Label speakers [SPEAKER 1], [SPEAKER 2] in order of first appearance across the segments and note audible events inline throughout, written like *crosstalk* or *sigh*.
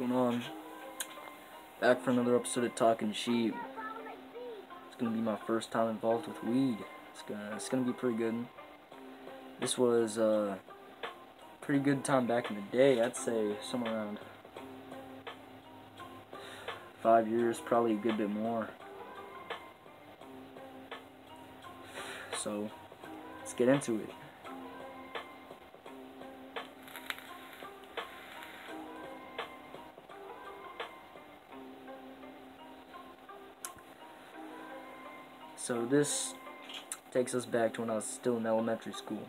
[SPEAKER 1] going on? Back for another episode of Talking Sheep. It's gonna be my first time involved with weed. It's gonna it's gonna be pretty good. This was a uh, pretty good time back in the day. I'd say somewhere around five years, probably a good bit more. So let's get into it. So this takes us back to when I was still in elementary school.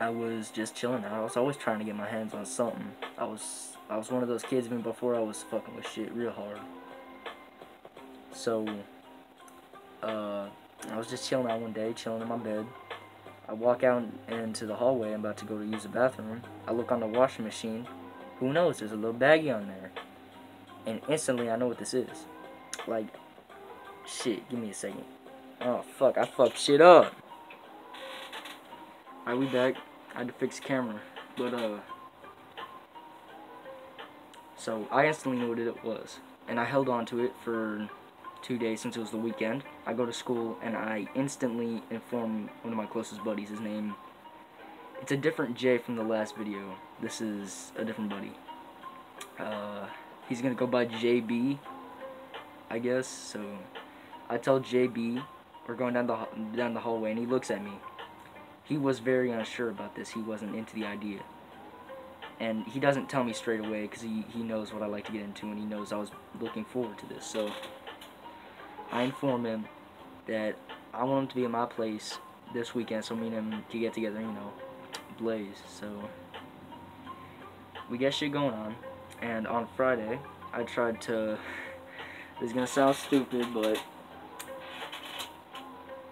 [SPEAKER 1] I was just chilling. I was always trying to get my hands on something. I was I was one of those kids even before I was fucking with shit real hard. So uh, I was just chilling out one day, chilling in my bed. I walk out into the hallway. I'm about to go to use the bathroom. I look on the washing machine. Who knows? There's a little baggie on there. And instantly I know what this is. Like, Shit, give me a second. Oh, fuck, I fucked shit up. Alright, we back. I had to fix the camera. But, uh... So, I instantly knew what it was. And I held on to it for two days since it was the weekend. I go to school, and I instantly inform one of my closest buddies. His name... It's a different J from the last video. This is a different buddy. Uh, he's gonna go by JB, I guess, so... I tell JB we're going down the down the hallway, and he looks at me. He was very unsure about this. He wasn't into the idea, and he doesn't tell me straight away because he he knows what I like to get into, and he knows I was looking forward to this. So I inform him that I want him to be at my place this weekend, so me and him can get together, you know, blaze. So we get shit going on, and on Friday I tried to. *laughs* Is gonna sound stupid, but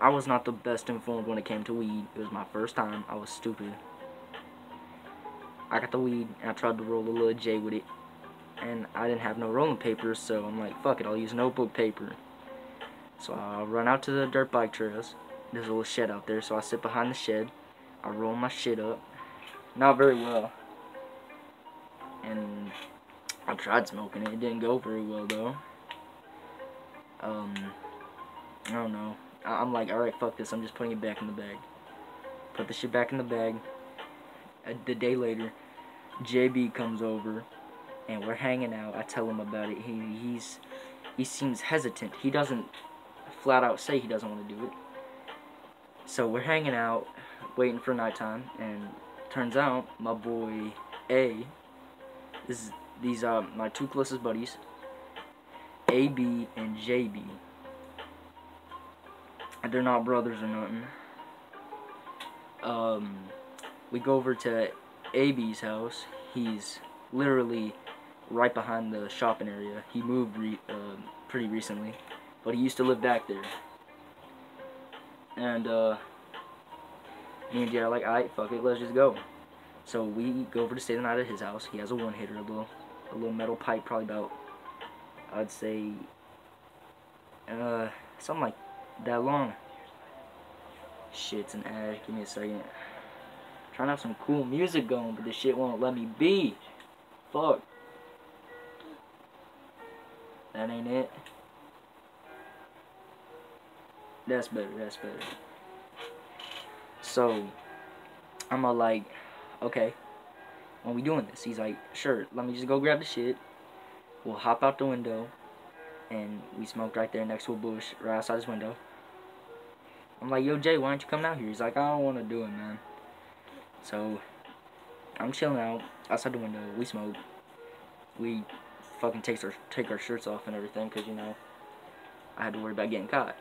[SPEAKER 1] I was not the best informed when it came to weed. It was my first time. I was stupid. I got the weed and I tried to roll a little J with it. And I didn't have no rolling papers, so I'm like, fuck it, I'll use notebook paper. So I run out to the dirt bike trails. There's a little shed out there, so I sit behind the shed. I roll my shit up. Not very well. And I tried smoking it. It didn't go very well, though. Um, I don't know. I'm like, alright, fuck this. I'm just putting it back in the bag. Put the shit back in the bag. The day later, JB comes over, and we're hanging out. I tell him about it. He he's he seems hesitant. He doesn't flat out say he doesn't want to do it. So we're hanging out, waiting for nighttime, and turns out my boy A, is, these are my two closest buddies, AB and JB they're not brothers or nothing. Um, we go over to AB's house. He's literally right behind the shopping area. He moved re uh, pretty recently, but he used to live back there. And uh, me and Jay are like, alright, fuck it, let's just go. So we go over to stay the night at his house. He has a one hitter, a little, a little metal pipe, probably about, I'd say, uh, something like that long. Shit's an ad. Give me a second. I'm trying to have some cool music going, but this shit won't let me be. Fuck. That ain't it. That's better. That's better. So, I'm all like, okay, when we doing this? He's like, sure, let me just go grab the shit. We'll hop out the window, and we smoked right there next to a bush, right outside his window. I'm like, yo, Jay, why don't you come out here? He's like, I don't want to do it, man. So, I'm chilling out outside the window. We smoke. We fucking take our take our shirts off and everything because you know I had to worry about getting caught.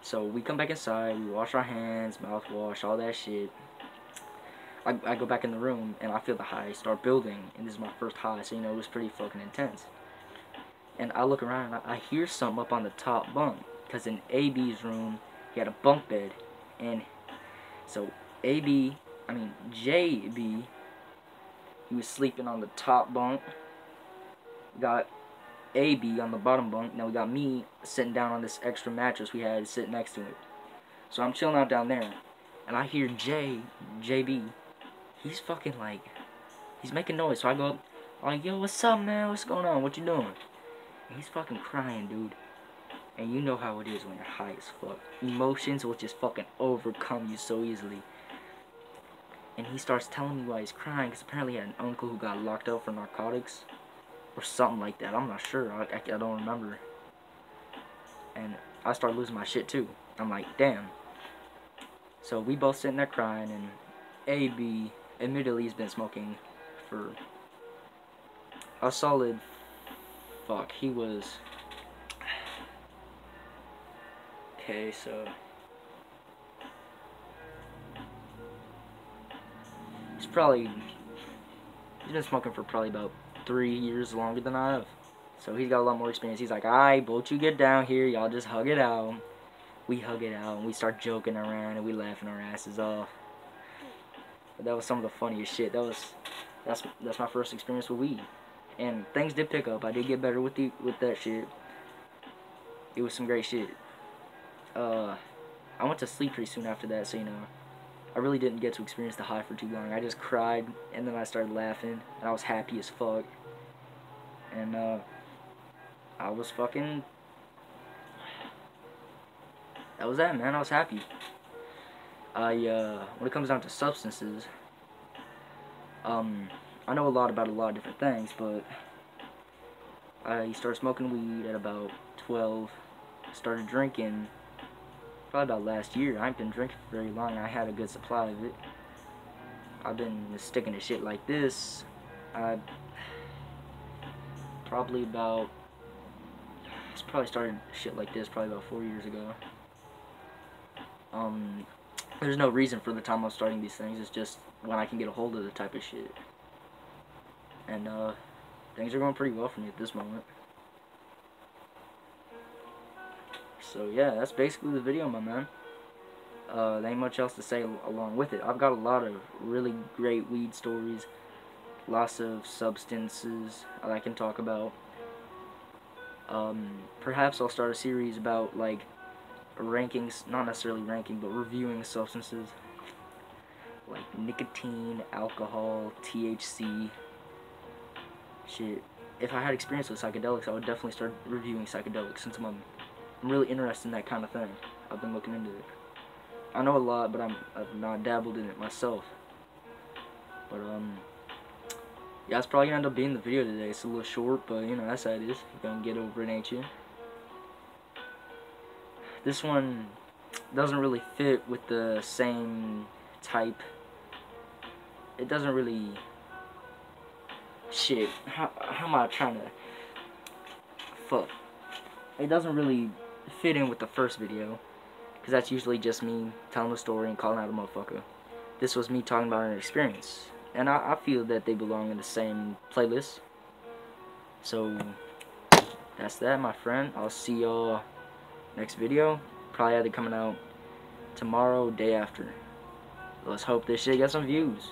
[SPEAKER 1] So we come back inside. We wash our hands, mouthwash, all that shit. I, I go back in the room and I feel the high start building, and this is my first high, so you know it was pretty fucking intense. And I look around and I, I hear something up on the top bunk because in AB's room, he had a bunk bed, and so AB, I mean JB, he was sleeping on the top bunk, got AB on the bottom bunk, now we got me sitting down on this extra mattress we had sitting next to it. So I'm chilling out down there, and I hear J, JB, he's fucking like he's making noise. So I go up, I'm like, yo, what's up, man? What's going on? What you doing? And he's fucking crying, dude. And you know how it is when you're high as fuck. Emotions will just fucking overcome you so easily. And he starts telling me why he's crying because apparently he had an uncle who got locked up for narcotics. Or something like that. I'm not sure. I, I, I don't remember. And I start losing my shit too. I'm like, damn. So we both sitting there crying and AB admittedly he's been smoking for a solid fuck he was okay so. He's probably he's been smoking for probably about three years longer than I have. So he's got a lot more experience. He's like alright both you get down here. Y'all just hug it out. We hug it out and we start joking around and we laughing our asses off. But that was some of the funniest shit. That was that's that's my first experience with weed. And things did pick up. I did get better with the with that shit. It was some great shit. Uh, I went to sleep pretty soon after that, so you know, I really didn't get to experience the high for too long. I just cried, and then I started laughing, and I was happy as fuck. And uh, I was fucking. That was that, man. I was happy. I uh, when it comes down to substances, um, I know a lot about a lot of different things, but I started smoking weed at about 12. Started drinking probably about last year. I ain't been drinking for very long. I had a good supply of it. I've been sticking to shit like this. I probably about it's probably started shit like this probably about four years ago. Um, there's no reason for the time I'm starting these things. It's just when I can get a hold of the type of shit. And uh, things are going pretty well for me at this moment. So yeah, that's basically the video, my man. Uh, there ain't much else to say along with it. I've got a lot of really great weed stories. Lots of substances I can talk about. Um, perhaps I'll start a series about, like, rankings, not necessarily ranking, but reviewing substances. Like nicotine, alcohol, THC, shit, if I had experience with psychedelics, I would definitely start reviewing psychedelics since I'm, I'm really interested in that kind of thing. I've been looking into it. I know a lot, but I'm, I've not dabbled in it myself. But, um, yeah, it's probably gonna end up being the video today. It's a little short, but, you know, that's how it is. You're gonna get over it, ain't you? This one doesn't really fit with the same type. It doesn't really shit, how, how am I trying to, fuck, it doesn't really fit in with the first video, because that's usually just me telling a story and calling out a motherfucker. This was me talking about an experience, and I, I feel that they belong in the same playlist, so, that's that, my friend, I'll see y'all next video, probably either coming out tomorrow day after. Let's hope this shit gets some views.